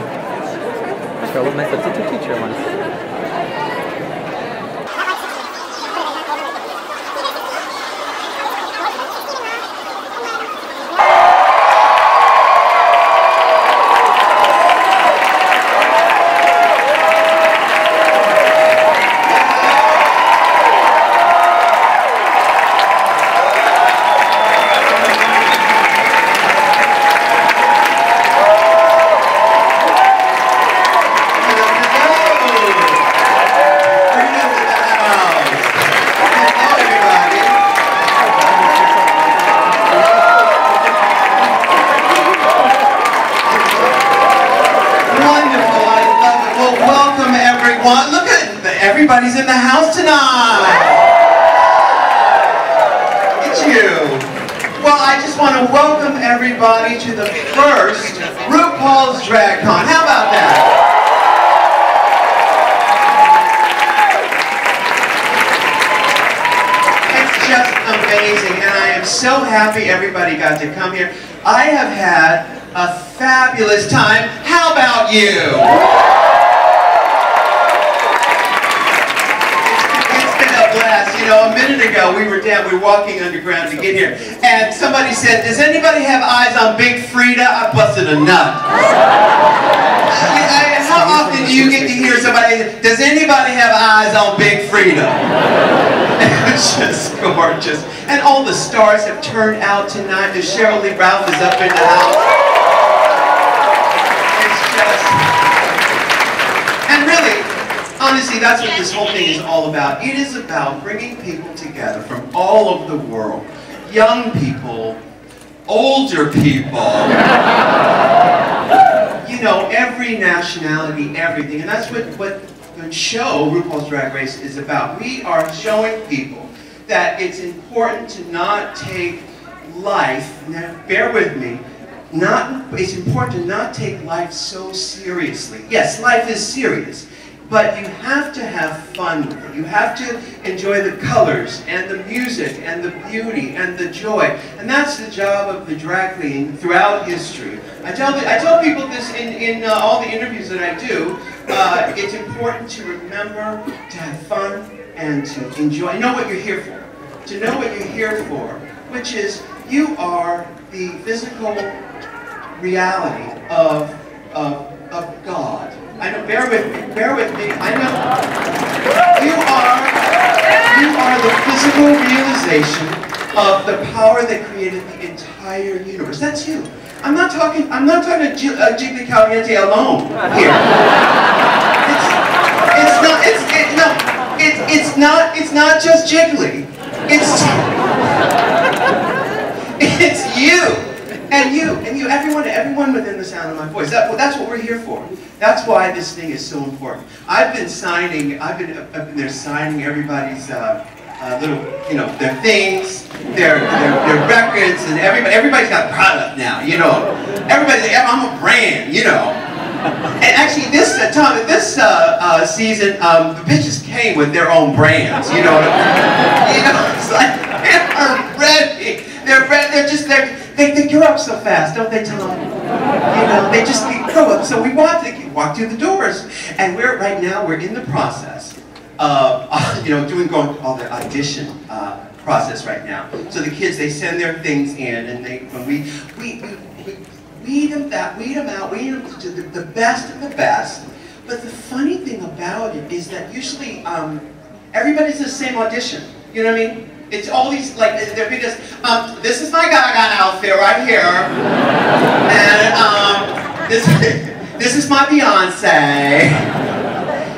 with my substitute teacher once. Wonderful, I love it. Well, welcome everyone. Look at everybody's in the house tonight. It's you. Well, I just want to welcome everybody to the first RuPaul's DragCon. How about that? It's just amazing, and I am so happy everybody got to come here. I have had a fabulous time. How about you? It's been a blast. You know, a minute ago we were down, we were walking underground to get here, somebody said, "Does anybody have eyes on Big Freedia?" I busted a nut. I- I- How often do you get to hear somebody, "Does anybody have eyes on Big Freedia?" It's just gorgeous. And all the stars have turned out tonight. The Sheryl Lee Ralph is up in the house. It's just... And really, honestly, that's what this whole thing is all about. It is about bringing people together from all over the world. Young people, older people, you know, every nationality, everything. And that's what, what the show, RuPaul's Drag Race, is about. We are showing people that it's important to not take life, now bear with me, not, it's important to not take life so seriously. Yes, life is serious, but you have to have fun. You have to enjoy the colors and the music and the beauty and the joy. And that's the job of the drag queen throughout history. I tell, I tell people this in, in uh, all the interviews that I do. Uh, it's important to remember to have fun and to enjoy. Know what you're here for. To know what you're here for, which is you are the physical reality of, of, of God. I know, bear with me, bear with me, I know. You are, you are the physical realization of the power that created the entire universe. That's you. I'm not talking, I'm not talking to G- uh, Caliente alone here. It's, it's not, it's, it, no, it, it's not, it's not just Jiggly. It's, it's you. And you, and you, everyone, everyone within the sound of my voice. That, that's what we're here for. That's why this thing is so important. I've been signing, I've been up up there signing everybody's uh, uh, little, you know, their things, their, their, their records, and everybody, everybody's got product now, you know. Everybody's like, I'm a brand, you know. And actually, this uh, Tom, this uh, uh, season, um, the bitches came with their own brands. You know, you know, it's like they're ready. They're ready. They're just they're, they they grow up so fast, don't they, Tom? You know, they just grow up. So we walk they walk through the doors, and we're right now we're in the process of uh, you know doing going all the audition. Uh, process right now. So the kids, they send their things in, and they when we we, we, we weed them that weed them out, weed them to the, the best of the best. But the funny thing about it is that usually um, everybody's the same audition. You know what I mean? It's all these like they're because um, this is my Gaga outfit right here, and um, this this is my Beyonce.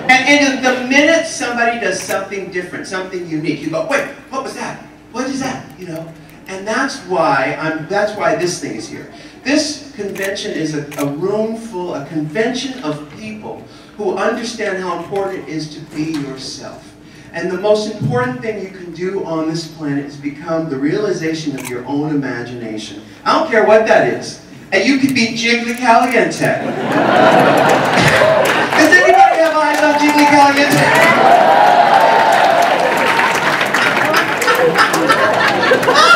And, and the minute somebody does something different, something unique, you go, wait, what was that? What is that? You know? And that's why I'm that's why this thing is here. This convention is a, a room full, a convention of people who understand how important it is to be yourself. And the most important thing you can do on this planet is become the realization of your own imagination. I don't care what that is. And you could be Jiggly Caliente. Does anybody have eyes on Jiggly Caliente?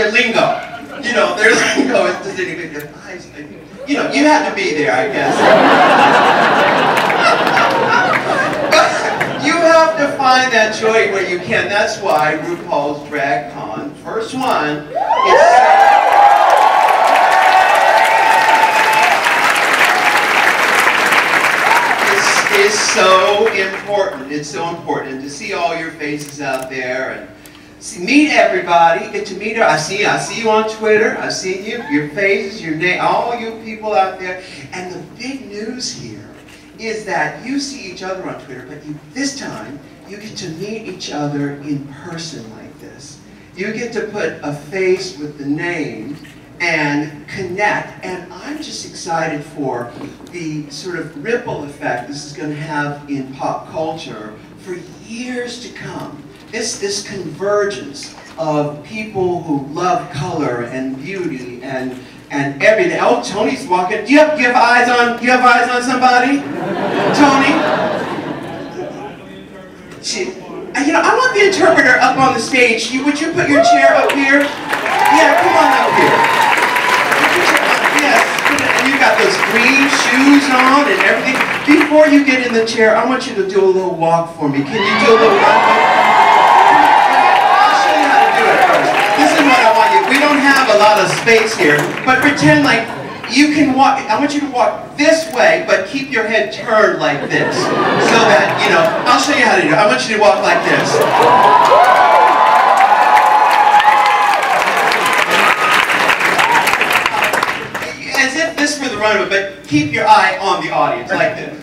their lingo. You know, their lingo is just anything. You know, you had to be there, I guess. but you have to find that joy where you can. That's why RuPaul's DragCon, first one, is. is so important. It's so important to see all your faces out there and see, meet everybody. Get to meet her. I see. I see you on Twitter. I see you. Your faces. Your name. All you people out there. And the big news here is that you see each other on Twitter, but you, this time you get to meet each other in person like this. You get to put a face with the name and connect. And I'm just excited for the sort of ripple effect this is going to have in pop culture for years to come. This, this convergence of people who love color and beauty and and everything. Oh, Tony's walking. Do you have, do you have eyes on? You have eyes on somebody? Tony. She, uh, you know, I want the interpreter up on the stage. You, would you put your chair up here? Yeah, come on up here Yes, and you got those green shoes on and everything. Before you get in the chair, I want you to do a little walk for me. Can you do a little walk? I'll show you how to do it first. This is what I want you. We don't a lot of space here, but pretend like you can walk, I want you to walk this way, but keep your head turned like this. So that, you know, I'll show you how to do it. I want you to walk like this. front of it, but keep your eye on the audience, like this.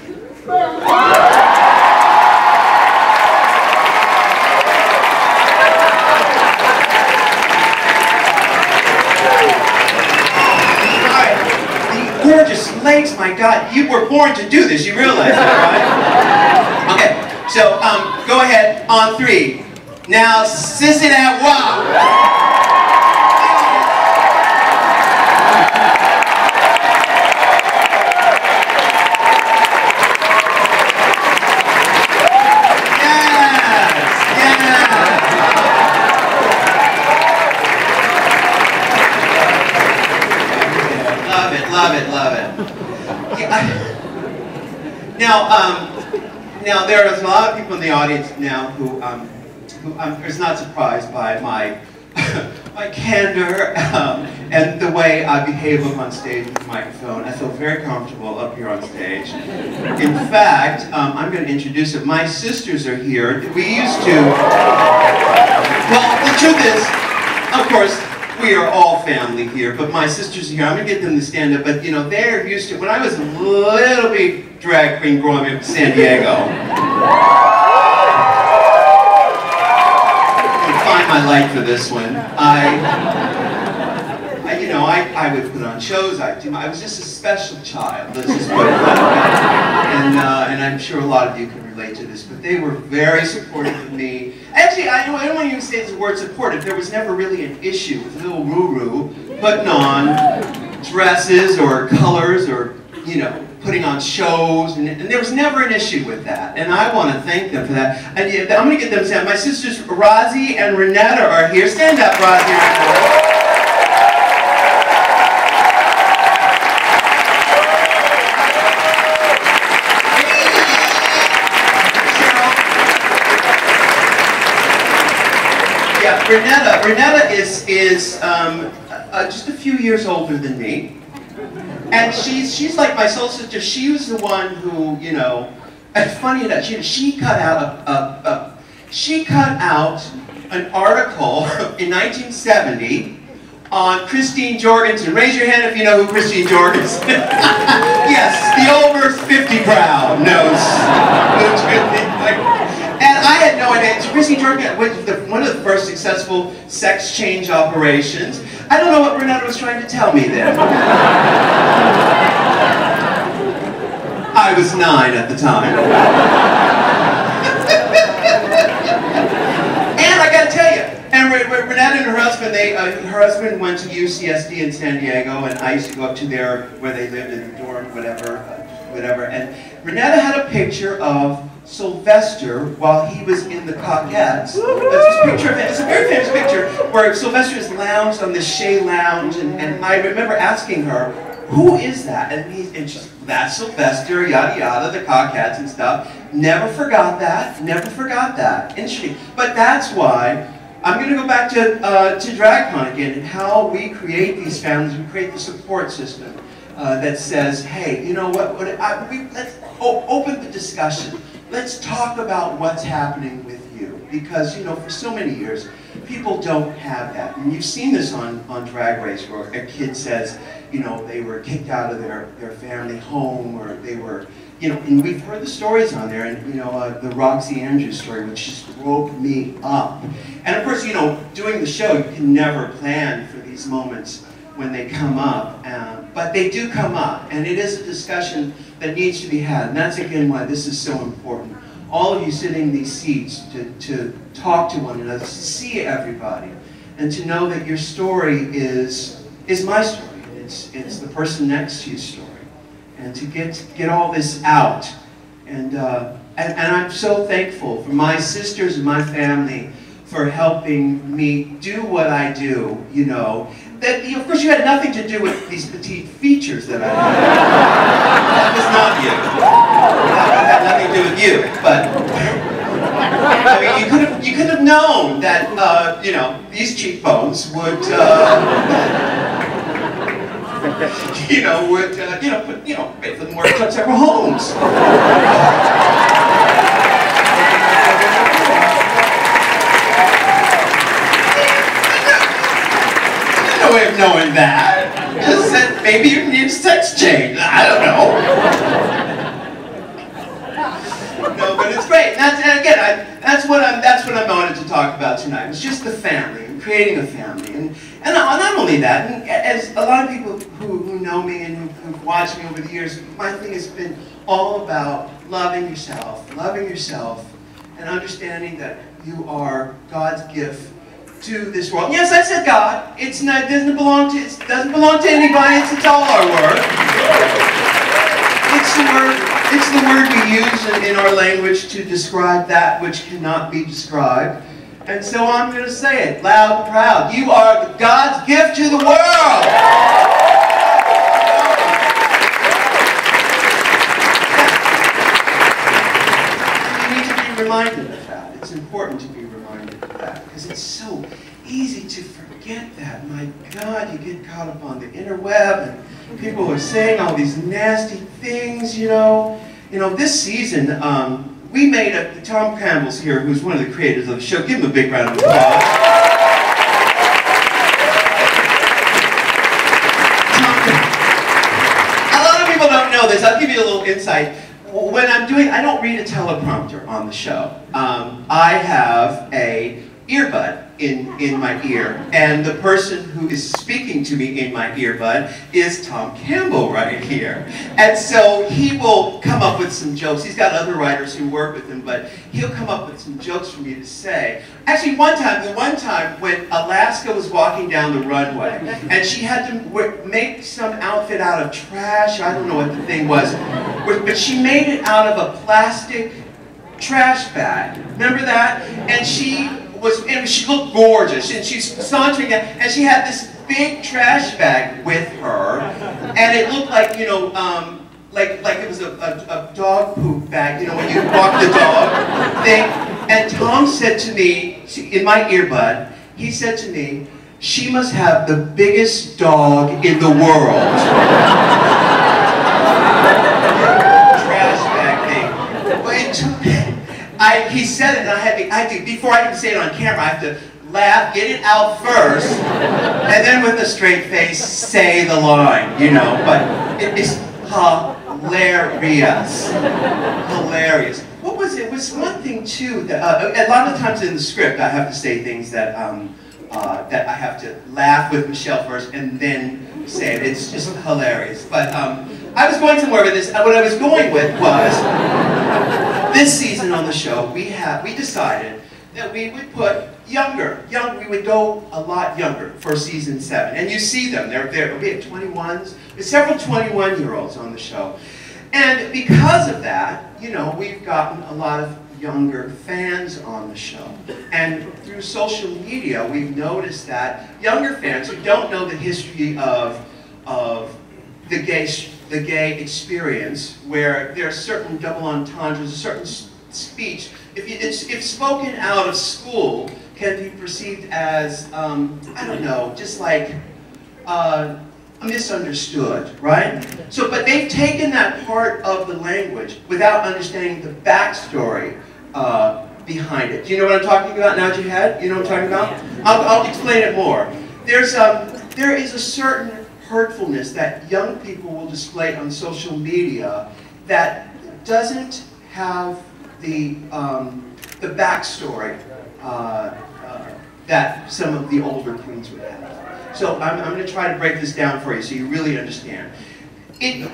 Gorgeous legs, my God. You were born to do this, you realize that, right? Okay, so um, go ahead on three. Now, sissy that walk. Now, um, now there is a lot of people in the audience now who, um, who um, is not surprised by my my candor um, and the way I behave up on stage with the microphone. I feel very comfortable up here on stage. In fact, um, I'm going to introduce it. My sisters are here. We used to. Well, the truth is, of course, we are all family here, but my sisters are here. I'm going to get them to stand up, but you know, they're used to, when I was a little bit drag queen growing up in San Diego, find my light for this one. I, I I, would put on shows. I, I was just a special child. Let's just put it that way. And, uh, and I'm sure a lot of you can relate to this, but they were very supportive of me. Actually, I don't, I don't want to even say the word supportive. There was never really an issue with little Ruru putting on dresses or colors or, you know, putting on shows, and, and, there was never an issue with that. And I want to thank them for that. And I'm going to get them to stand. My sisters, Rosie and Renetta, are here. Stand up, Rosie Renetta. Renetta, is, is um, uh, just a few years older than me. And she's, she's like my soul sister. She was the one who, you know, and funny enough, she, she cut out a, a, a, she cut out an article in 1970 on Christine Jorgensen. Raise your hand if you know who Christine Jorgensen is. Yes, the over 50 crowd knows. I had no idea. Christine Jorgensen was the, one of the first successful sex change operations. I don't know what Renetta was trying to tell me then. I was nine at the time. and I gotta tell you, and Renetta and her husband, they, uh, her husband went to UCSD in San Diego, and I used to go up to there where they lived in the dorm, whatever, uh, whatever, and Renetta had a picture of Sylvester while he was in the Cockettes. That's this picture of him. It's a very famous picture where Sylvester is lounged on the chaise lounge, and, and I remember asking her, who is that? And, he, and she's, that's Sylvester, yada yada, the Cockettes and stuff. Never forgot that, never forgot that. Interesting. But that's why I'm going to go back to, uh, to DragCon again and how we create these families, we create the support system uh, that says, hey, you know what, what I, we, let's open the discussion. Let's talk about what's happening with you. Because, you know, for so many years, people don't have that. And you've seen this on, on Drag Race where a kid says, you know, they were kicked out of their, their family home or they were, you know, and we've heard the stories on there, and you know, uh, the Roxxxy Andrews story, which just broke me up. And of course, you know, doing the show, you can never plan for these moments when they come up, uh, but they do come up, and it is a discussion that needs to be had, and that's again why this is so important. All of you sitting in these seats to, to talk to one another, to see everybody, and to know that your story is, is my story. It's, it's the person next to you's story. And to get, get all this out. And, uh, and, and I'm so thankful for my sisters and my family for helping me do what I do, you know. That, of course, you had nothing to do with these petite features that I have. that was not you. That had nothing to do with you. but I mean, you could have you could have known that uh, you know these cheekbones would uh, you know would uh, you know put, you know make them work on homes. Way of knowing that. Just that maybe you need sex change. I don't know. no, but it's great. And, that's, and again, I, that's what I'm. That's what I'm wanted to talk about tonight. It's just the family and creating a family, and and not only that. And as a lot of people who, who know me and who've watched me over the years, my thing has been all about loving yourself, loving yourself, and understanding that you are God's gift to this world. Yes, I said God. It's not, it doesn't belong to, it doesn't belong to anybody. It's, it's all our work. It's the word, it's the word we use in, in our language to describe that which cannot be described. And so I'm going to say it loud and proud. You are God's gift to the world. You need to be reminded of that. It's important to be that because it's so easy to forget that. My God, you get caught up on the interweb and people are saying all these nasty things, you know. You know, this season, um, we made a, Tom Campbell's here, who's one of the creators of the show. Give him a big round of applause. a lot of people don't know this. I'll give you a little insight. When I'm doing, I don't read a teleprompter on the show. Um, I have a earbud in, in my ear. And the person who is speaking to me in my earbud is Tom Campbell right here. And so he will come up with some jokes. He's got other writers who work with him, but he'll come up with some jokes for me to say. Actually, one time, the one time when Alaska was walking down the runway, and she had to make some outfit out of trash, I don't know what the thing was, but she made it out of a plastic trash bag. Remember that? And she was, and she looked gorgeous, and she's sauntering down, and she had this big trash bag with her, and it looked like, you know, um, like, like it was a, a, a, dog poop bag, you know, when you walk the dog thing. And Tom said to me, in my earbud, he said to me, she must have the biggest dog in the world. I, he said it, and I had to, I had to, before I can say it on camera, I have to laugh, get it out first, and then with a straight face, say the line, you know, but it is hilarious. Hilarious. What was it? it was one thing, too, that, uh, a lot of times in the script, I have to say things that, um, uh, that I have to laugh with Michelle first, and then say it. It's just hilarious. But um, I was going somewhere with this, and what I was going with was, this season on the show, we have we decided that we would put younger, young, we would go a lot younger for season seven. And you see them, they're there. We have 21s, there's several 21 year olds on the show. And, And because of that, you know, we've gotten a lot of younger fans on the show. And through social media, we've noticed that younger fans who don't know the history of, of the, gay, the gay experience, where there are certain double entendres, a certain speech, if, you, it's, if spoken out of school, can be perceived as, um, I don't know, just like uh, misunderstood, right? So, but they've taken that part of the language without understanding the backstory uh, behind it. Do you know what I'm talking about now, Jihad? You know what I'm talking about? I'll, I'll explain it more. There's, um, there is a certain hurtfulness that young people will display on social media that doesn't have the, um, the backstory uh, uh, that some of the older queens would have. So I'm, I'm going to try to break this down for you so you really understand. It,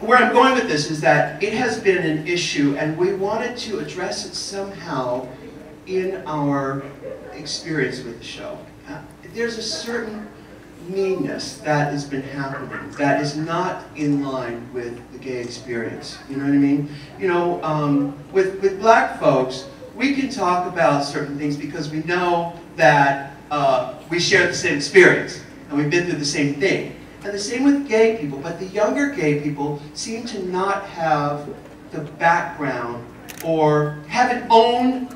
where I'm going with this is that it has been an issue and we wanted to address it somehow in our experience with the show. Uh, there's a certain meanness that has been happening that is not in line with the gay experience. You know what I mean? You know, um, with, with black folks, we can talk about certain things because we know that uh, we share the same experience and we've been through the same thing. And the same with gay people, but the younger gay people seem to not have the background or haven't owned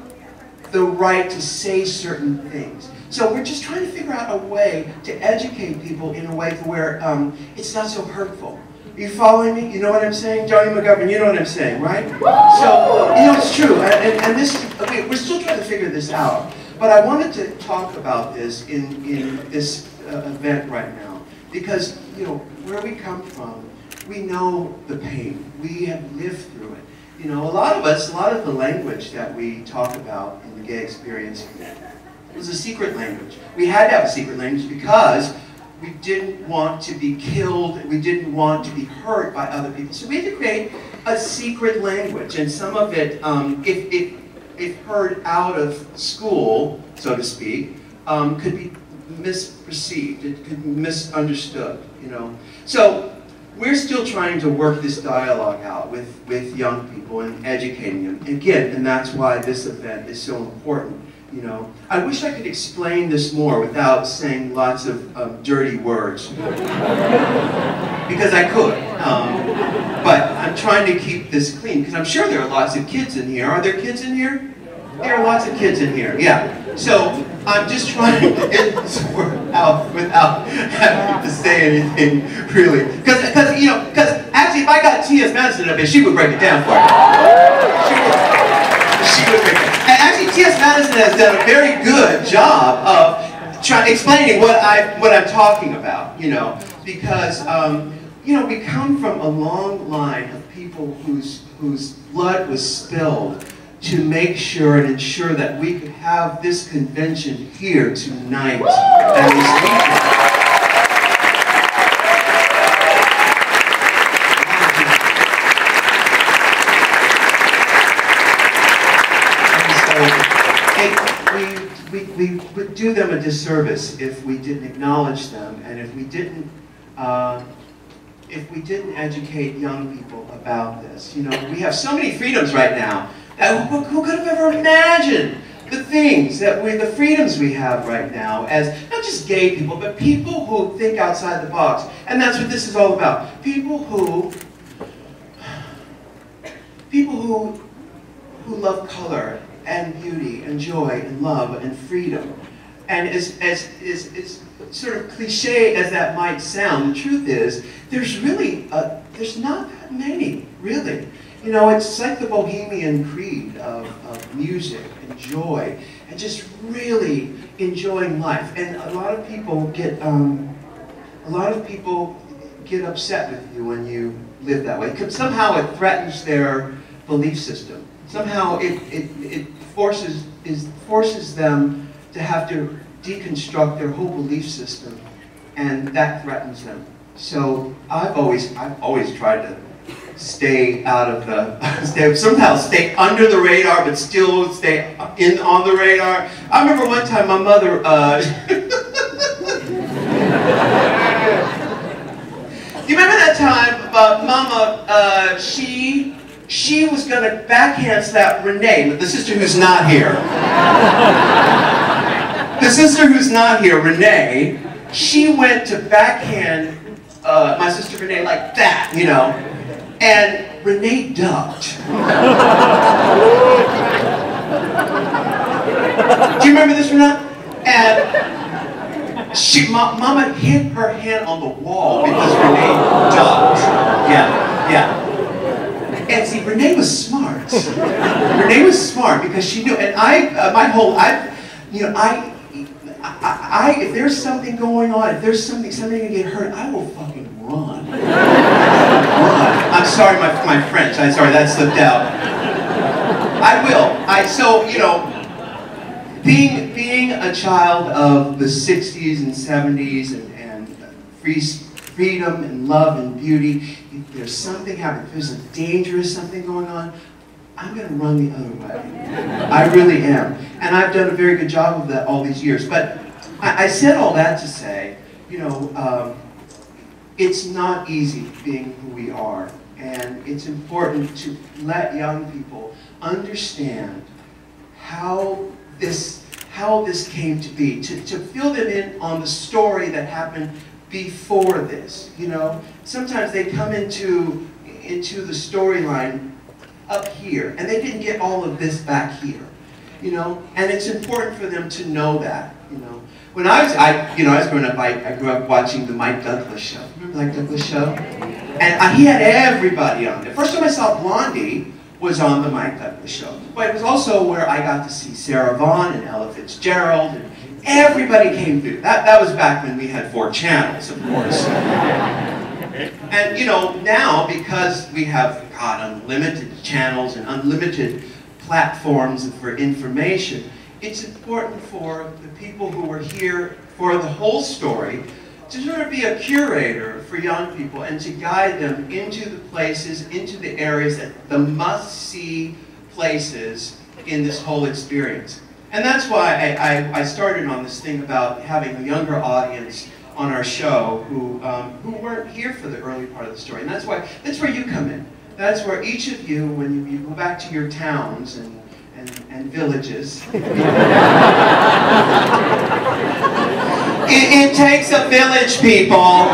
the right to say certain things. So we're just trying to figure out a way to educate people in a way to where um, it's not so hurtful. Are you following me? You know what I'm saying? Johnny McGovern, you know what I'm saying, right? So, you know, it's true. And, and, and this, okay, we're still trying to figure this out. But I wanted to talk about this in, in this uh, event right now. Because, you know, where we come from, we know the pain. We have lived through it. You know, a lot of us, a lot of the language that we talk about in the gay experience was a secret language. We had to have a secret language because we didn't want to be killed, we didn't want to be hurt by other people. So we had to create a secret language, and some of it, um, if, if, if heard out of school, so to speak, um, could be misperceived, it could be misunderstood, you know. So we're still trying to work this dialogue out with, with young people and educating them. Again, and that's why this event is so important. You know, I wish I could explain this more without saying lots of um, dirty words. because I could. Um, but I'm trying to keep this clean because I'm sure there are lots of kids in here. Are there kids in here? There are lots of kids in here, yeah. So I'm just trying to get this word out without having to say anything really. Because, you know, because actually if I got T.S. Madison up here, she would break it down for you. She would, she would break it and T.S. Madison has done a very good job of try, explaining what, I, what I'm talking about, you know, because, um, you know, we come from a long line of people whose, whose blood was spilled to make sure and ensure that we could have this convention here tonight and this weekend. We would do them a disservice if we didn't acknowledge them and if we didn't uh, if we didn't educate young people about this. You know, we have so many freedoms right now. Who, who could have ever imagined the things that we, the freedoms we have right now as not just gay people, but people who think outside the box. And that's what this is all about. People who, people who, who love color and beauty and joy and love and freedom. And as, as, as, as sort of cliche as that might sound, the truth is there's really, a, there's not that many, really. You know, it's like the Bohemian creed of, of music and joy and just really enjoying life. And a lot of people get, um, a lot of people get upset with you when you live that way. Because somehow it threatens their belief system. Somehow it, it, it forces, is, forces them to have to deconstruct their whole belief system, and that threatens them. So I've always, I've always tried to stay out of the, stay, somehow stay under the radar, but still stay in on the radar. I remember one time my mother, uh, you remember that time uh, Mama uh, she she was going to backhand slap Renee, the sister who's not here. the sister who's not here, Renee, she went to backhand uh, my sister Renee like that, you know, and Renee ducked. Do you remember this, or not? And she, ma Mama hit her hand on the wall because Renee ducked. Yeah, yeah. And see, Renee was smart. Renee was smart because she knew, and I, uh, my whole, I, you know, I, I, I, if there's something going on, if there's something, somebody gonna get hurt, I will fucking run. run. I'm sorry, my, my French, I'm sorry, that slipped out. I will. I, so, you know, being, being a child of the 60s and 70s and, and free, freedom and love and beauty, if there's something happening, if there's a dangerous something going on, I'm going to run the other way. I really am. And I've done a very good job of that all these years. But I, I said all that to say, you know, um, it's not easy being who we are. And it's important to let young people understand how this, how this came to be, to, to fill them in on the story that happened before this. You know, sometimes they come into into the storyline up here, and they didn't get all of this back here. You know, and it's important for them to know that. You know, when I was, I, you know, I was growing up, I, I grew up watching the Mike Douglas show. Remember Mike Douglas show? And I, he had everybody on it. First time I saw Blondie was on the Mike Douglas show. But it was also where I got to see Sarah Vaughan and Ella Fitzgerald and Everybody came through. That, that was back when we had four channels, of course. and you know, now because we have, God, unlimited channels and unlimited platforms for information, it's important for the people who are here for the whole story to sort of be a curator for young people and to guide them into the places, into the areas, that the must-see places in this whole experience. And that's why I, I, I, started on this thing about having a younger audience on our show who, um, who weren't here for the early part of the story. And that's why, that's where you come in. That's where each of you, when you, you go back to your towns and, and, and villages, it, it takes a village, people. Um,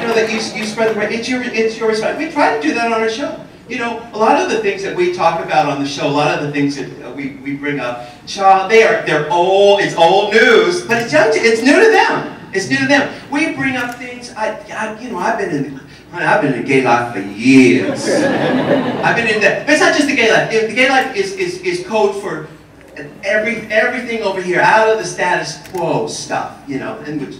you know, that you, you spread the word. It's your, it's your response. We try to do that on our show. You know, a lot of the things that we talk about on the show, a lot of the things that uh, we, we bring up, child, they are they're old, it's old news, but it's young, it's new to them. It's new to them. We bring up things, I, I you know, I've been in, I've been in gay life for years. I've been in that, but it's not just the gay life. The gay life is, is, is code for every, everything over here, out of the status quo stuff, you know, and which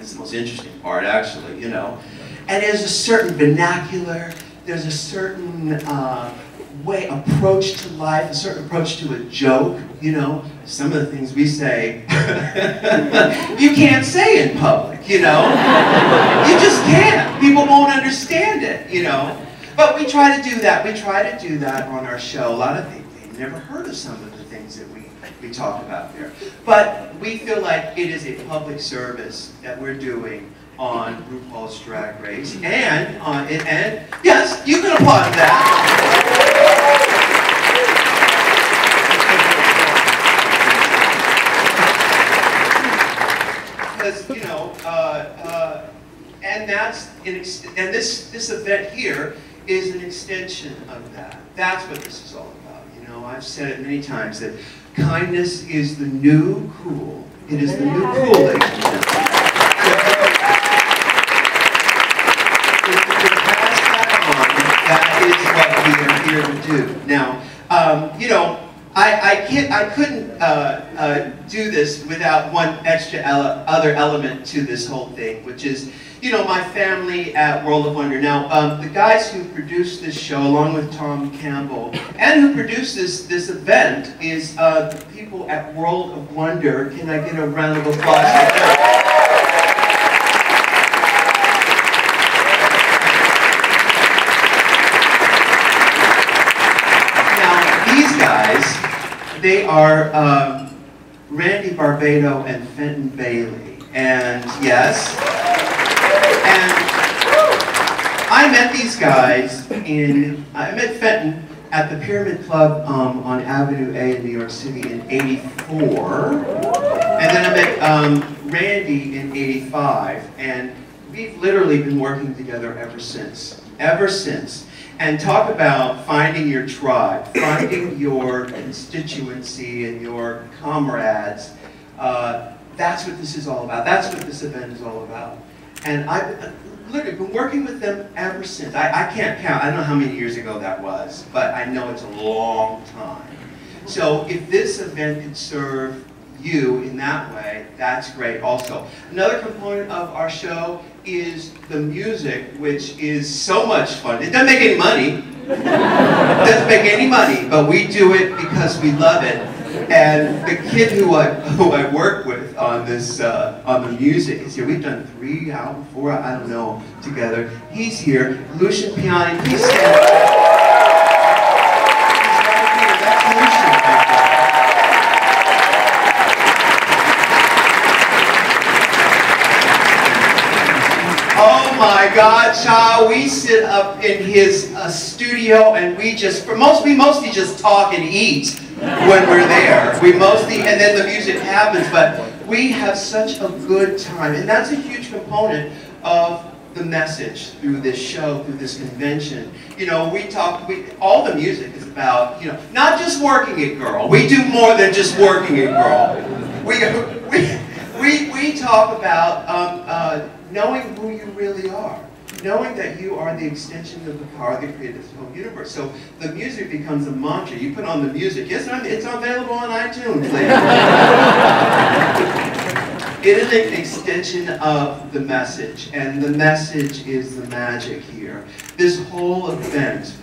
is the most interesting part, actually, you know. And there's a certain vernacular, there's a certain uh, way, approach to life, a certain approach to a joke, you know. Some of the things we say, you can't say in public, you know. You just can't. People won't understand it, you know. But we try to do that. We try to do that on our show. A lot of people, they've never heard of some of the things that we, we talk about there. But we feel like it is a public service that we're doing on RuPaul's Drag Race, and on it, and yes, you can applaud that. Because you know, uh, uh, and that's an and this this event here is an extension of that. That's what this is all about. You know, I've said it many times that kindness is the new cool. It is the new cool, do. Now, um, you know, I, I can't, I couldn't uh, uh, do this without one extra ele other element to this whole thing, which is, you know, my family at World of Wonder. Now, um, the guys who produced this show, along with Tom Campbell, and who produced this, this event, is uh, the people at World of Wonder. Can I get a round of applause? They are um, Randy Barbato and Fenton Bailey. And yes. And I met these guys in, I met Fenton at the Pyramid Club um, on Avenue A in New York City in 84. And then I met um, Randy in 85. And we've literally been working together ever since. Ever since. And talk about finding your tribe, finding your constituency and your comrades. Uh, that's what this is all about. That's what this event is all about. And I've literally been working with them ever since. I, I can't count. I don't know how many years ago that was, but I know it's a long time. So if this event could serve you in that way, that's great also. Another component of our show is the music, which is so much fun. It doesn't make any money. It doesn't make any money, but we do it because we love it. And the kid who I, who I work with on this, uh, on the music is here. We've done three out, four, I don't know, together. He's here. Lucian Piane, He's stand up. That's Lucian. Oh my God, child, we sit up in his uh, studio and we just, for most, we mostly just talk and eat when we're there. We mostly, and then the music happens, but we have such a good time. And that's a huge component of the message through this show, through this convention. You know, we talk, we, all the music is about, you know, not just working it, girl. We do more than just working it, girl. We, we, we, we talk about um, uh, knowing who you really are. Knowing that you are the extension of the power that created this whole universe. So the music becomes a mantra. You put on the music. Yes, it's available on iTunes. it is an extension of the message, and the message is the magic here. This whole event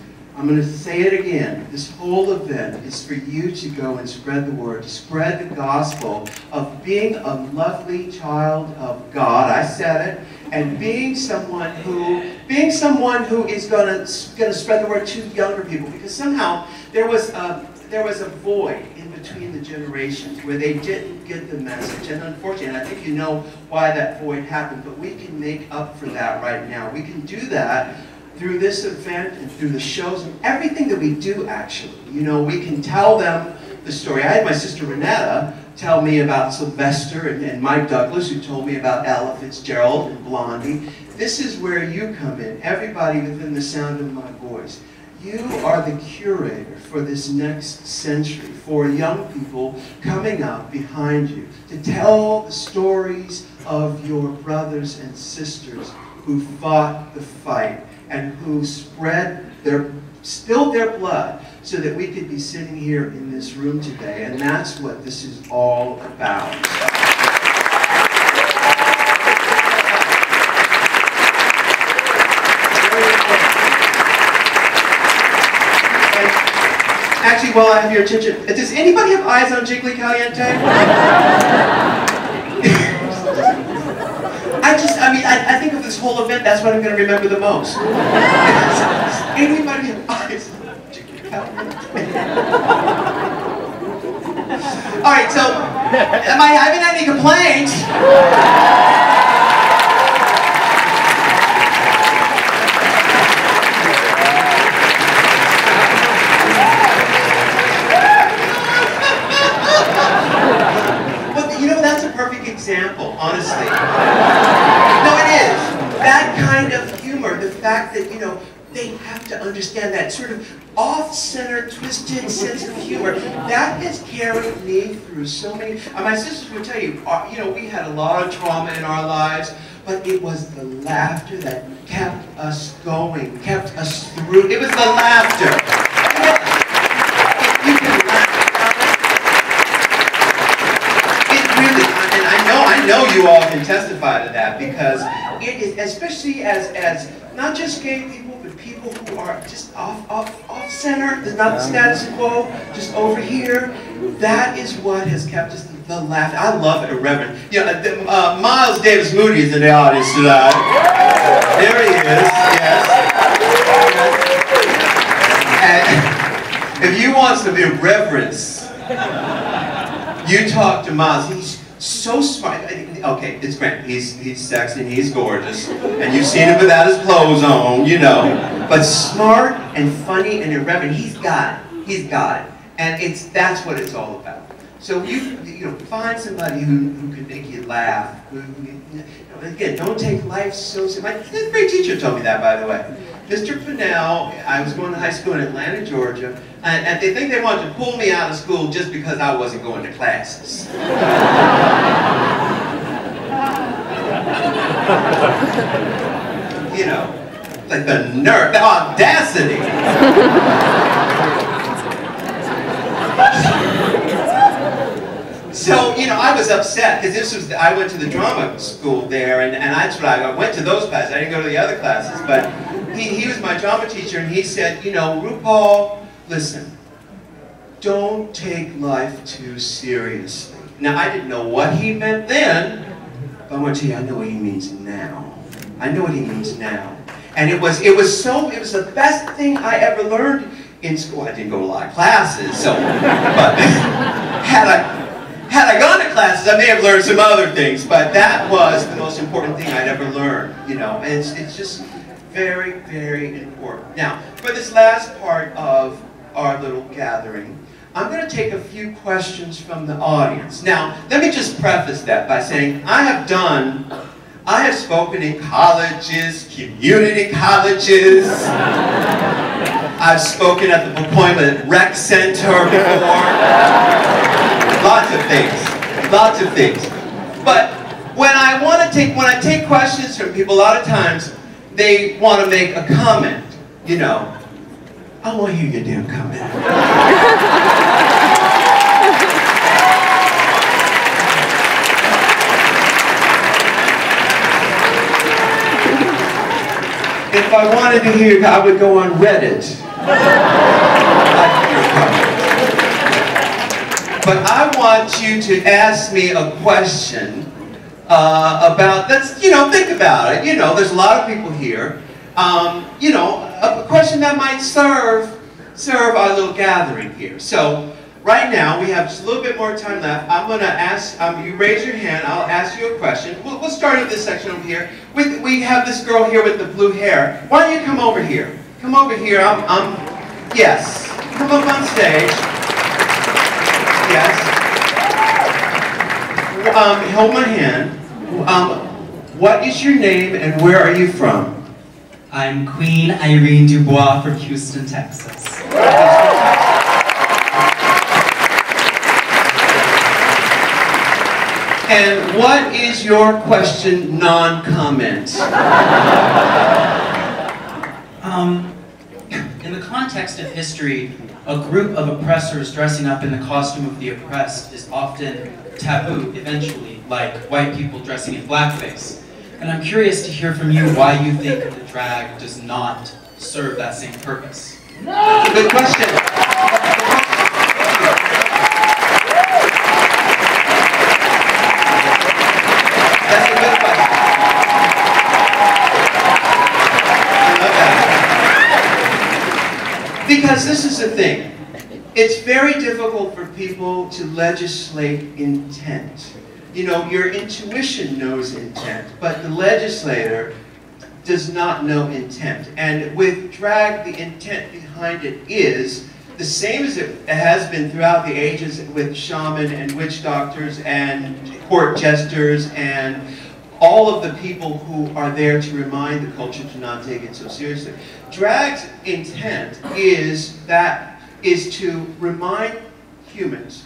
I'm going to say it again. This whole event is for you to go and spread the word, to spread the gospel of being a lovely child of God. I said it. And being someone who, being someone who is going to, going to spread the word to younger people. Because somehow there was a, there was a void in between the generations where they didn't get the message. And unfortunately, I think you know why that void happened, but we can make up for that right now. We can do that through this event and through the shows and everything that we do actually. You know, we can tell them the story. I had my sister Renetta tell me about Sylvester and, and Mike Douglas who told me about Ella Fitzgerald and Blondie. This is where you come in, everybody within the sound of my voice. You are the curator for this next century, for young people coming up behind you to tell the stories of your brothers and sisters who fought the fight and who spread their, spilled their blood so that we could be sitting here in this room today. And that's what this is all about. Actually, while I have your attention, does anybody have eyes on Jiggly Caliente? I just, I mean, I, I, think of this whole event, that's what I'm going to remember the most. Anybody have eyes All right, so, am I having any complaints? But you know that's a perfect example, honestly. That kind of humor, the fact that, you know, they have to understand that sort of off-center, twisted sense of humor. That has carried me through so many, and my sisters would tell you, uh, you know, we had a lot of trauma in our lives, but it was the laughter that kept us going, kept us through. It was the laughter. You can laugh. It really, and I know, I know you all can testify to that because it is, especially as, as not just gay people, but people who are just off, off, off center, not the status quo, just over here. That is what has kept us the, laugh. I love it, irreverent. You know, uh, Miles Davis Moody is in the audience tonight. There he is, yes. And if you want some irreverence, you talk to Miles. He's so smart. Okay, it's Grant. He's he's sexy and he's gorgeous, and you've seen him without his clothes on, you know. But smart and funny and irreverent. He's got it. He's got it, and it's that's what it's all about. So you you know find somebody who, who can make you laugh. Who, who, again, don't take life so seriously. My great teacher told me that, by the way. Mr. Pinnell, I was going to high school in Atlanta, Georgia, and, and, they think they wanted to pull me out of school just because I wasn't going to classes. you know, like the nerve, the audacity. So, you know, I was upset because this was, I went to the drama school there and, and that's what I, I went to those classes. I didn't go to the other classes, but he, he was my drama teacher and he said, you know, RuPaul, listen, don't take life too seriously. Now, I didn't know what he meant then, but I want to tell you, I know what he means now. I know what he means now. And it was, it was so, it was the best thing I ever learned in school. I didn't go to a lot of classes, so, but had I, had I gone to classes, I may have learned some other things, but that was the most important thing I'd ever learned, you know, and it's, it's just very, very important. Now, for this last part of our little gathering, I'm going to take a few questions from the audience. Now, let me just preface that by saying I have done, I have spoken in colleges, community colleges, I've spoken at the appointment rec center before. Lots of things. Lots of things. But when I want to take, when I take questions from people, a lot of times they want to make a comment. You know, I want to hear your damn comment. if I wanted to hear, I would go on Reddit. But I want you to ask me a question uh, about, that's, you know, think about it. You know, there's a lot of people here. Um, you know, a, a question that might serve, serve our little gathering here. So, right now, we have just a little bit more time left. I'm going to ask, um, you raise your hand, I'll ask you a question. We'll, we'll start at this section over here. We, we have this girl here with the blue hair. Why don't you come over here? Come over here. I'm, I'm yes. Come up on stage. Yes. Um, hold my hand. Um, what is your name and where are you from? I'm Queen Irene Dubois from Houston, Texas. And what is your question non-comment? um, in the context of history, a group of oppressors dressing up in the costume of the oppressed is often taboo, eventually, like white people dressing in blackface. And I'm curious to hear from you why you think that drag does not serve that same purpose. Good question. Because this is the thing. It's very difficult for people to legislate intent. You know, your intuition knows intent, but the legislator does not know intent. And with drag, the intent behind it is the same as it has been throughout the ages with shaman and witch doctors and court jesters and all of the people who are there to remind the culture to not take it so seriously. Drag's intent is that is to remind humans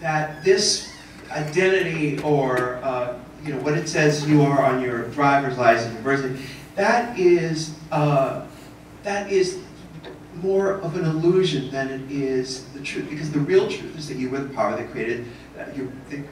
that this identity or uh, you know what it says you are on your driver's license, your birth that is uh, that is more of an illusion than it is the truth. Because the real truth is that you were the power that created uh, you, the,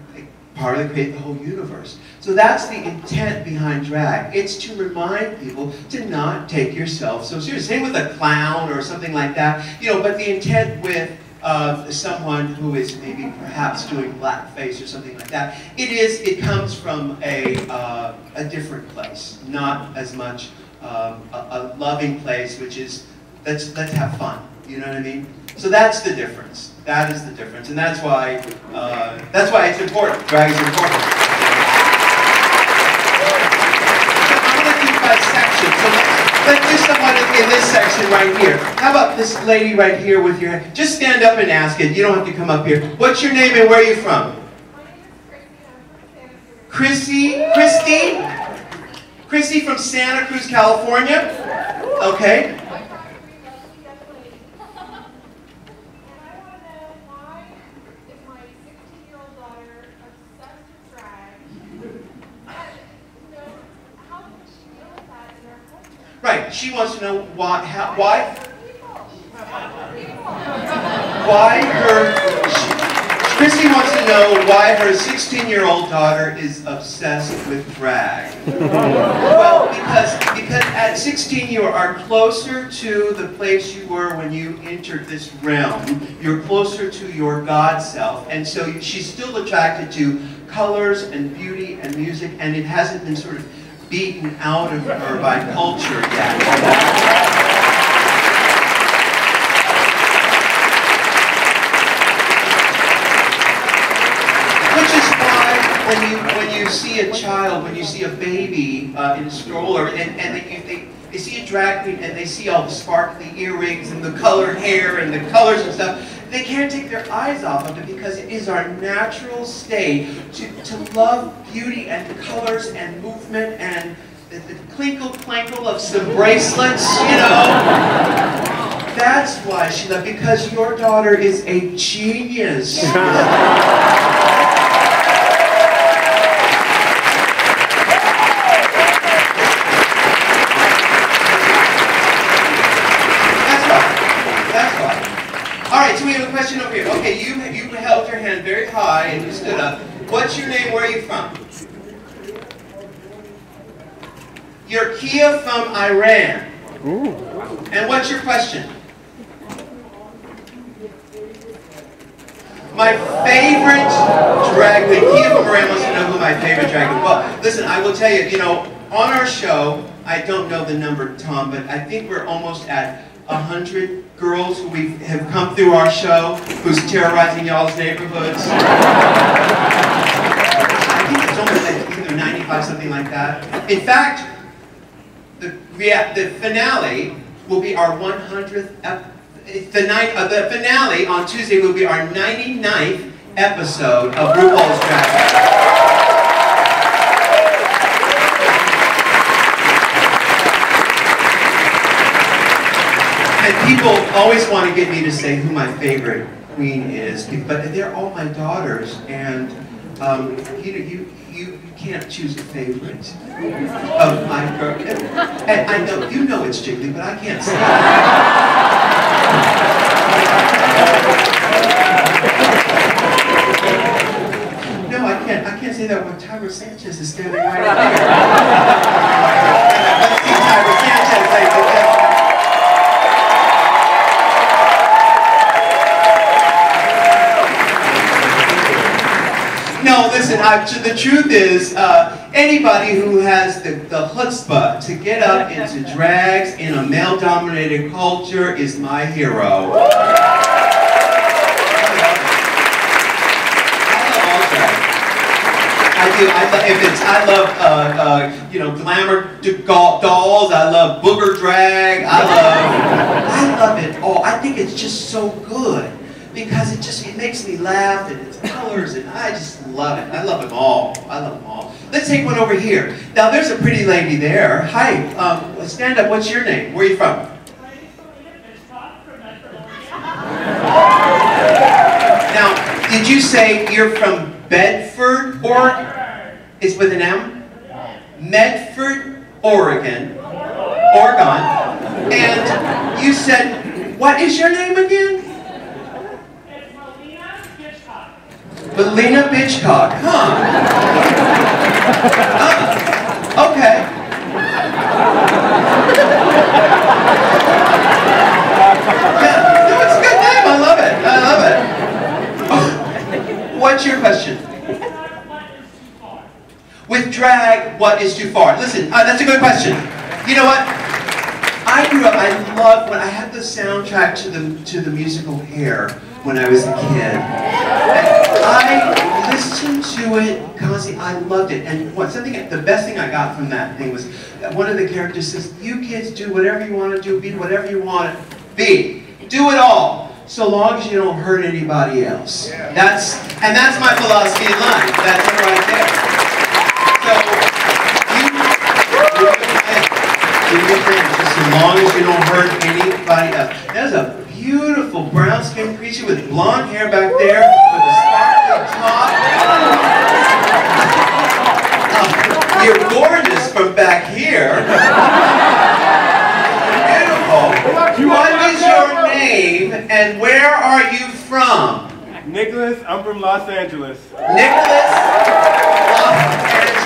power that created the whole universe. So that's the intent behind drag. It's to remind people to not take yourself so seriously. Same with a clown or something like that. You know, but the intent with uh, someone who is maybe perhaps doing blackface or something like that, it is, it comes from a, uh, a different place, not as much um, a, a loving place, which is let's let's have fun. You know what I mean? So that's the difference. That is the difference, and that's why uh, that's why it's important. Drag is important. I'm by section. So let's, let's do someone in this section right here. How about this lady right here with your? Just stand up and ask it. You don't have to come up here. What's your name and where are you from? Chrissy, Christy, Chrissy from Santa Cruz, California. Okay. Right. She wants to know why. How, why? Why her? She, Christy wants to know why her 16-year-old daughter is obsessed with drag. well, because because at 16 you are closer to the place you were when you entered this realm. You're closer to your God self, and so she's still attracted to colors and beauty and music, and it hasn't been sort of beaten out of her by culture yet. Which is why when you when you see a child, when you see a baby uh, in a stroller, and, and they, they, they see a drag queen and they see all the sparkly earrings and the colored hair and the colors and stuff, they can't take their eyes off of it because it is our natural state to, to love beauty and colors and movement and the, the clinkle clankle of some bracelets, you know. That's why she loved, because your daughter is a genius. That's why. That's why. All right, so we have a question over here. Okay, you you held your hand very high and you stood up. What's your name? Where are you from? You're Iran. And what's your question? My favorite drag queen. Kia from Iran wants to know who my favorite drag queen. Well, listen, I will tell you. You know, on our show, I don't know the number, Tom, but I think we're almost at a hundred girls who we have come through our show, who's terrorizing y'all's neighborhoods. I think it's almost like either 95, something like that. In fact, the, rea- the finale will be our 100th ep- the, night, uh, the finale on Tuesday will be our 99th episode of RuPaul's Drag Race. And people always want to get me to say who my favorite queen is, but they're all my daughters, and um, you know, you, you, can't choose a favorite of my girl. And, I know you know it's Jiggly, but I can't say it. No, I can't. I can't say that when Tyra Sanchez is standing right here. I, the truth is, uh, anybody who has the, the chutzpah to get up into drags in a male-dominated culture is my hero. I love all drag. I do. I love, if it's, I love, uh, uh, you know, glamour dolls. I love booger drag. I love, I love it all. I think it's just so good because it just it makes me laugh and it's colors and I just love it. I love them all. I love them all. Let's take one over here. Now there's a pretty lady there. Hi. Um, stand up. What's your name? Where are you from? Now, did you say you're from Bedford, Oregon? It's with an M? Medford, Oregon. Oregon. And you said, what is your name again? Melina Bitchcock, huh? Uh, okay. Yeah, no, it's a good name. I love it. I love it. Oh, What's your question? With drag, what is too far? Listen, uh, that's a good question. You know what? I grew up, I loved when I had the soundtrack to the to the musical Hair when I was a kid. I listened to it constantly. I loved it. And what something the best thing I got from that thing was that one of the characters says, "You kids do whatever you want to do, be whatever you want to be. Do it all." So long as you don't hurt anybody else. That's and that's my philosophy in life. That's it right there. So you thing. Do your thing. Just as long as you don't hurt anybody else. There's a beautiful brown skinned creature with blonde hair back there with a sparkly top. Oh, you're gorgeous from back here. Beautiful. What is your name and where are you from? Nicholas, I'm from Los Angeles. Nicholas Los Angeles.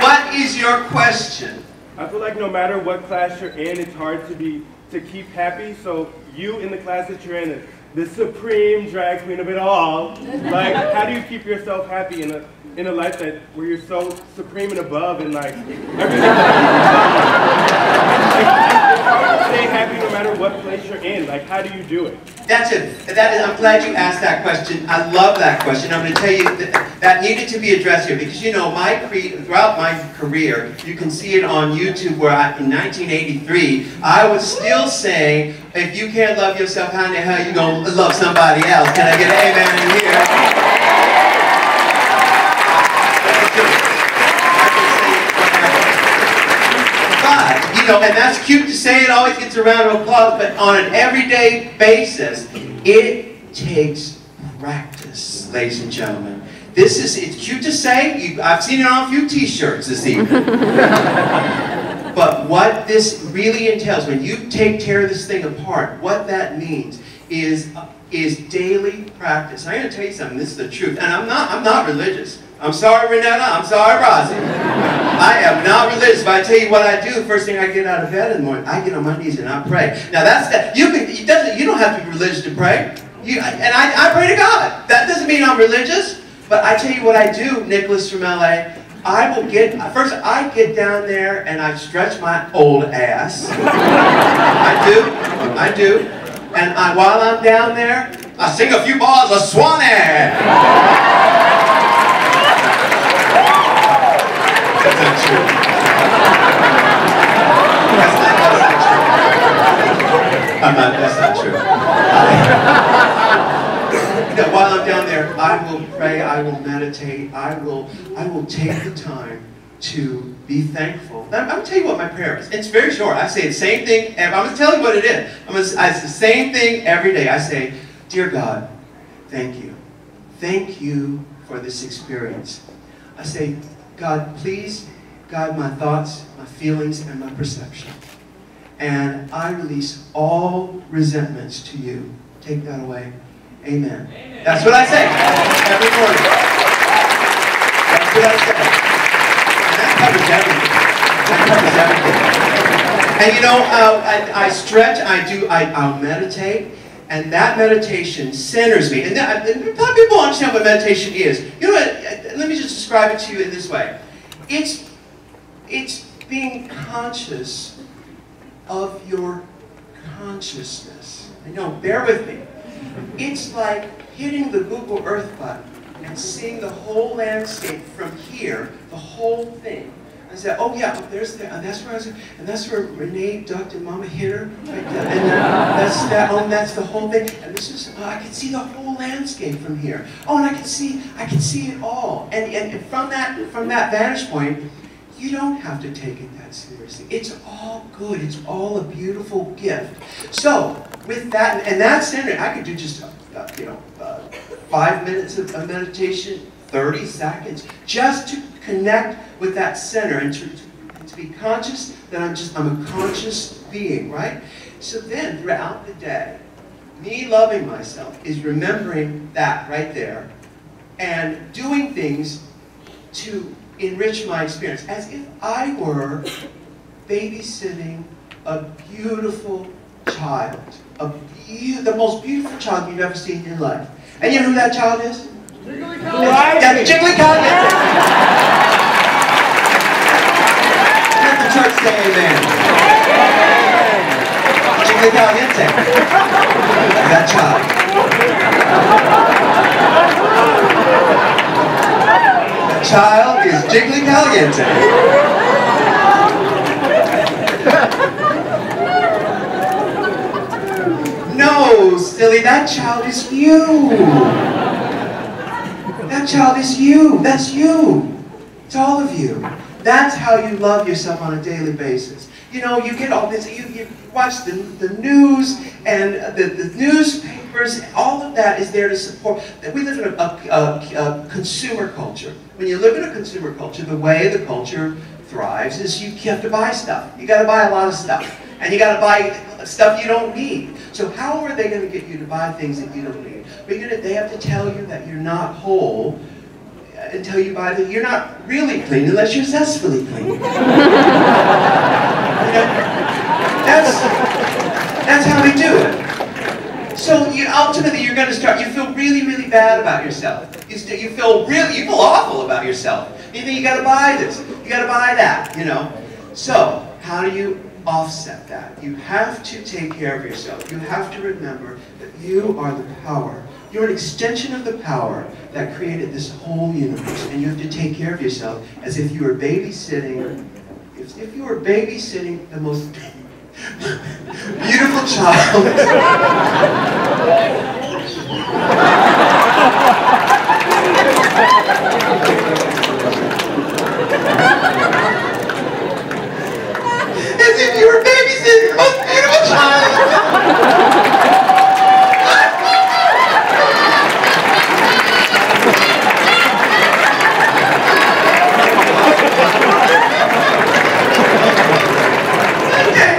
What is your question? I feel like no matter what class you're in, it's hard to be to keep happy. So you in the class that you're in, the supreme drag queen of it all. Like, how do you keep yourself happy in a in a life that where you're so supreme and above and like everything? Stay happy no matter what place you're in. Like, how do you do it? That's it. That is, I'm glad you asked that question. I love that question. I'm going to tell you that, that needed to be addressed here because you know my throughout my career. You can see it on YouTube where I, in 1983 I was still saying, if you can't love yourself, how in the hell you gonna love somebody else? Can I get an amen in here? But, you know, and that's cute to say, it always gets a round of applause, but on an everyday basis, it takes practice, ladies and gentlemen. This is, it's cute to say, you, I've seen it on a few t-shirts this evening. but what this really entails, when you take tear this thing apart, what that means is, is daily practice. I'm going to tell you something, this is the truth, and I'm not, I'm not religious. I'm sorry, Renetta. I'm sorry, Rosie. I am not religious, but I tell you what I do. First thing I get out of bed in the morning, I get on my knees and I pray. Now that's that. You can. It doesn't. You don't have to be religious to pray. You and I. I pray to God. That doesn't mean I'm religious, but I tell you what I do, Nicholas from LA. I will get first. I get down there and I stretch my old ass. I do. I do. And I, while I'm down there, I sing a few bars of Swanee. That's not true. That's not, that's not true. I'm not, that's not true. you know, while I'm down there, I will pray, I will meditate, I will, I will take the time to be thankful. I'm, I'm going to tell you what my prayer is. It's very short. I say the same thing, and I'm going to tell you what it is. I'm going to, it's the same thing every day. I say, Dear God, thank you. Thank you for this experience. I say, God, please guide my thoughts, my feelings, and my perception. And I release all resentments to you. Take that away. Amen. Amen. That's what I say every morning. That's what I say. And that covers everything. That covers everything. And you know, uh, I, I, stretch, I do, I, I'll meditate, and that meditation centers me. And, that, and people understand what meditation is. You know what? Describe it to you in this way. It's, it's being conscious of your consciousness. You know, bear with me. It's like hitting the Google Earth button and seeing the whole landscape from here, the whole thing. I said, oh yeah, there's the, and that's where I was, and that's where Renee ducked and Mama hit her, right and uh, that's that, oh, that's the whole thing, and this is, uh, I can see the whole landscape from here. Oh, and I can see, I can see it all, and, and and from that, from that vantage point, you don't have to take it that seriously. It's all good. It's all a beautiful gift. So, with that, and that's center, I could do just, uh, you know, uh, five minutes of, of meditation, 30 seconds, just to connect with that center and to, to, to be conscious that I'm just, I'm a conscious being, right? So then, throughout the day, me loving myself is remembering that right there and doing things to enrich my experience as if I were babysitting a beautiful child, a be the most beautiful child you've ever seen in your life. And you know who that child is? Jiggly Yeah, Jiggly Let the church say amen. Jiggly Caliente. That child. That child is Jiggly Caliente. No, silly, that child is you. That child is you. That's you. It's all of you. That's how you love yourself on a daily basis. You know, you get all this, you, you watch the, the news and the, the newspapers, all of that is there to support. That we live in a, a, a consumer culture. When you live in a consumer culture, the way the culture thrives is you have to buy stuff. You got to buy a lot of stuff. And you got to buy stuff you don't need. So how are they going to get you to buy things that you don't need? But they have to tell you that you're not whole Uh, until you buy the, you're not really clean unless you're zestfully clean. you know, that's, that's how we do it. So you, ultimately you're going to start, you feel really, really bad about yourself. You, st- you feel really, you feel awful about yourself. You think you got to buy this, you got to buy that, you know. So how do you offset that? You have to take care of yourself. You have to remember that you are the power. You're an extension of the power that created this whole universe, and you have to take care of yourself as if you were babysitting, if, if you were babysitting the most beautiful child. as if you were babysitting the most beautiful child. Okay.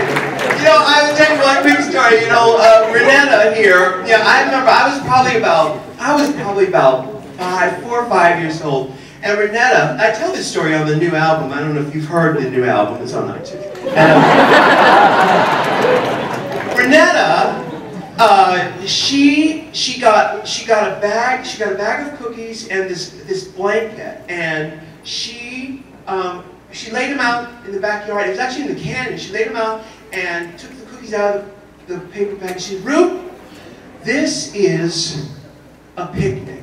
You know, I will tell you one quick story. You know, uh, Renetta here. Yeah, I remember I was probably about I was probably about five, four or five years old. And Renetta, I tell this story on the new album. I don't know if you've heard the new album. It's on iTunes. And, um, Renetta, uh, she she got she got a bag she got a bag of cookies and this this blanket and she um, she laid them out in the backyard. It was actually in the canyon. She laid them out and took the cookies out of the paper bag. She said, "Root, this is a picnic."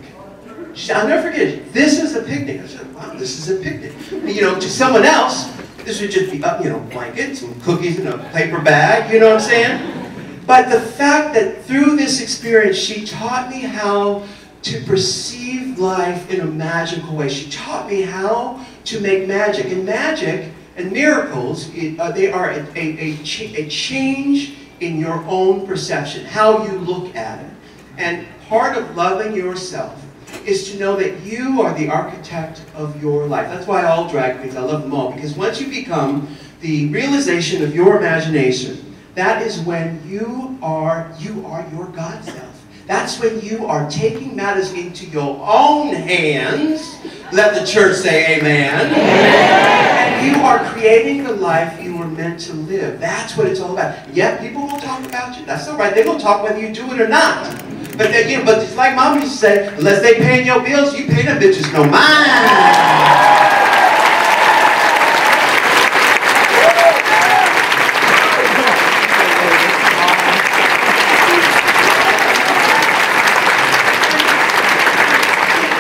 "I'll never forget it. This is a picnic." I said, "Wow, this is a picnic." You know, to someone else, this would just be, uh, you know, blankets and cookies in a paper bag. You know what I'm saying? But the fact that through this experience, she taught me how to perceive life in a magical way. She taught me how to make magic. And magic and miracles, it, uh, they are a, a, a, a change in your own perception, how you look at it. And part of loving yourself is to know that you are the architect of your life. That's why all drag queens, I love them all, because once you become the realization of your imagination, that is when you are you are your God self. That's when you are taking matters into your own hands. Let the church say amen. And you are creating the life you were meant to live. That's what it's all about. Yeah, people will talk about you. That's all right. They will talk whether you do it or not. But they, you know, but it's like mom used to say, unless they paying your bills, you pay them bitches no mind.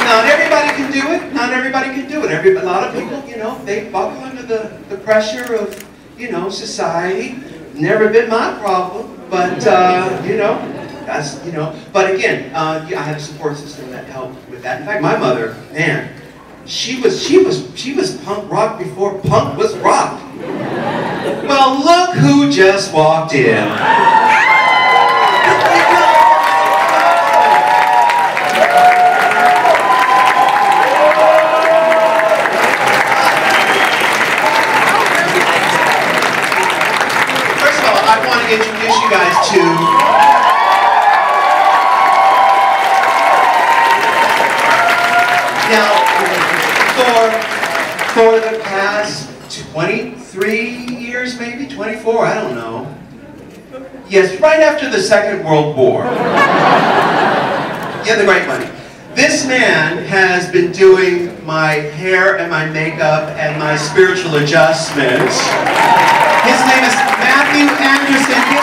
Not everybody can do it. Not everybody can do it. Every, a lot of people, you know, they buckle under the, the pressure of, you know, society. Never been my problem, but, uh, you know, you know. But again, uh, I had a support system that helped with that. In fact, my mother, man, she was, she was, she was punk rock before punk was rock. Well, look who just walked in. First of all, I want to introduce you guys to now for for the past 23 years, maybe 24, I don't know. Yes, right after the Second World War. Yeah, the great money. This man has been doing my hair and my makeup and my spiritual adjustments. His name is Mathu Andersen.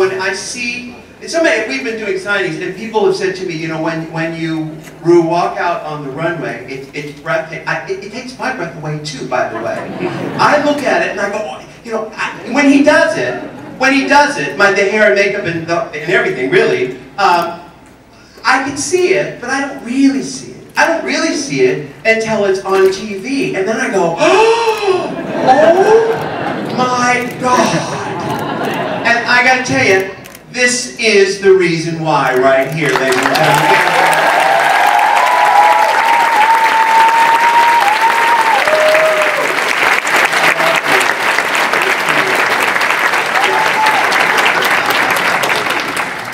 I see, so many, we've been doing signings, and people have said to me, you know, when, when you walk out on the runway, it, it's breathtaking. I, it, it, takes my breath away too, by the way. I look at it and I go, you know, I, when he does it, when he does it, my the hair and makeup and, the, and everything, really, um, I can see it, but I don't really see it. I don't really see it until it's on TV. And then I go, oh my God. I gotta tell you, this is the reason why right here, ladies and gentlemen.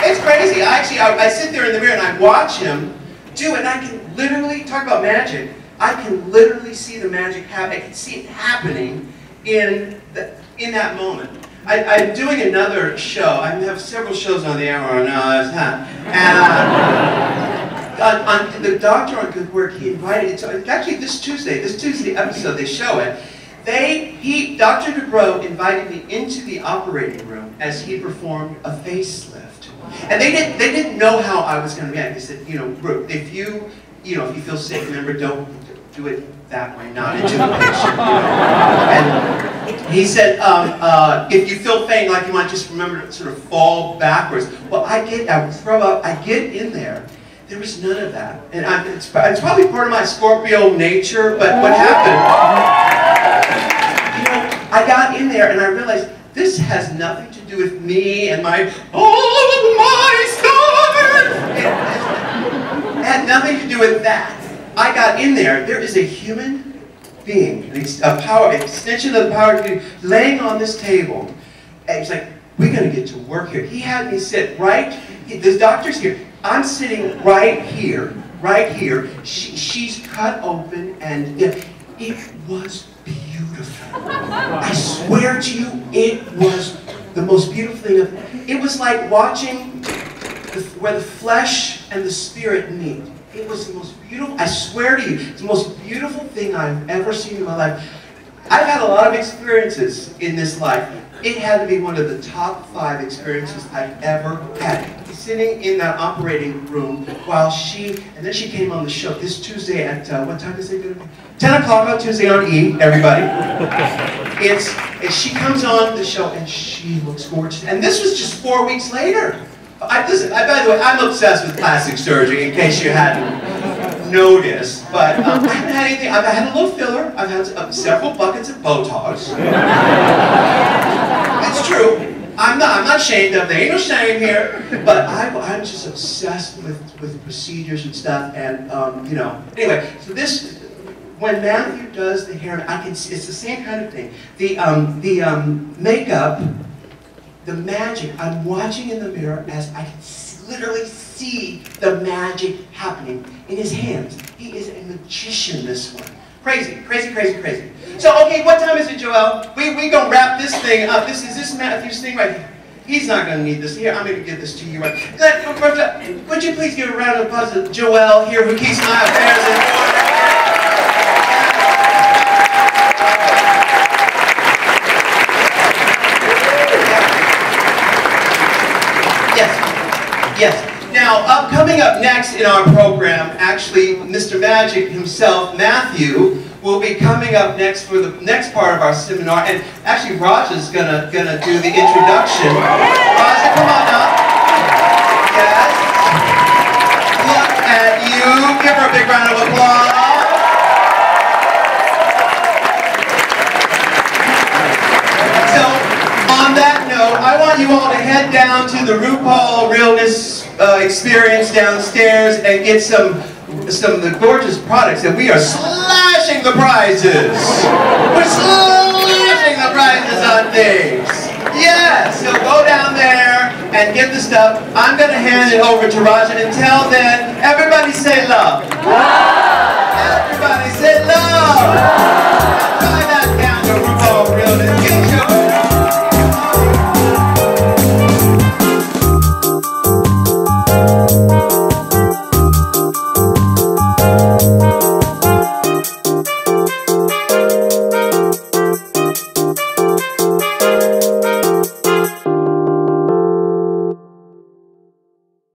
It's crazy. I actually, I, I sit there in the mirror and I watch him do it, and I can literally, talk about magic, I can literally see the magic happen. I can see it happening in, the, in that moment. I, am doing another show. I have several shows on the hour now. And uh, on, on, the doctor on Good Work, he invited. It's actually this Tuesday. This Tuesday episode, they show it. They, he, Dr. Dubrow invited me into the operating room as he performed a facelift. And they didn't, they didn't know how I was going to react. They said, you know, if you, you know, if you feel sick, remember, don't do it that way, not into the patient. And he said, um, uh, if you feel faint, like you might just remember to sort of fall backwards. Well, I get, I throw up, I get in there. There was none of that. And I, it's, it's probably part of my Scorpio nature, but what happened, you know, I got in there and I realized this has nothing to do with me and my, oh, my stars. It, it had nothing to do with that. I got in there. There is a human being, a power, an extension of the power laying on this table. And he's like, we're going to get to work here. He had me sit right, the doctor's here. I'm sitting right here, right here. She, she's cut open and it, it was beautiful. I swear to you, it was the most beautiful thing. Of, it was like watching the, where the flesh and the spirit meet. It was the most beautiful, I swear to you, it's the most beautiful thing I've ever seen in my life. I've had a lot of experiences in this life. It had to be one of the top five experiences I've ever had. Sitting in that operating room while she, and then she came on the show this Tuesday at, uh, what time is it going to be? 10 o'clock on Tuesday on E, everybody. It's, and she comes on the show and she looks gorgeous. And this was just four weeks later. I, listen, I, by the way, I'm obsessed with plastic surgery, in case you hadn't noticed. But um, I haven't had anything. I've had a little filler. I've had several buckets of Botox. it's true. I'm not, I'm not ashamed of. There ain't no shame here. But I, I'm just obsessed with, with procedures and stuff. And, um, you know, anyway, so this, when Mathu does the hair, I can see, it's the same kind of thing. The, um, the um, makeup the magic, I'm watching in the mirror as I can literally see the magic happening in his hands. He is a magician, this one. Crazy, crazy, crazy, crazy. So, okay, what time is it, Joel? We, we gonna wrap this thing up. This is this Mathu's thing right here. He's not going to need this. Here, I'm to give this to you. Right. Would you please give a round of applause to Joel here who keeps my affairs in order? Yes. Now, up, coming up next in our program, actually, Mr. Magic himself, Mathu, will be coming up next for the next part of our seminar. And actually, Raja's gonna gonna do the introduction. Raja, come on up. Yes. Look at you. Give her a big round of applause. I want you all to head down to the RuPaul Realness uh, Experience downstairs and get some some of the gorgeous products that we are slashing the prizes. We're slashing the prizes on things. Yes, so go down there and get the stuff. I'm going to hand it over to Raja. Until then, everybody say love. Everybody say love.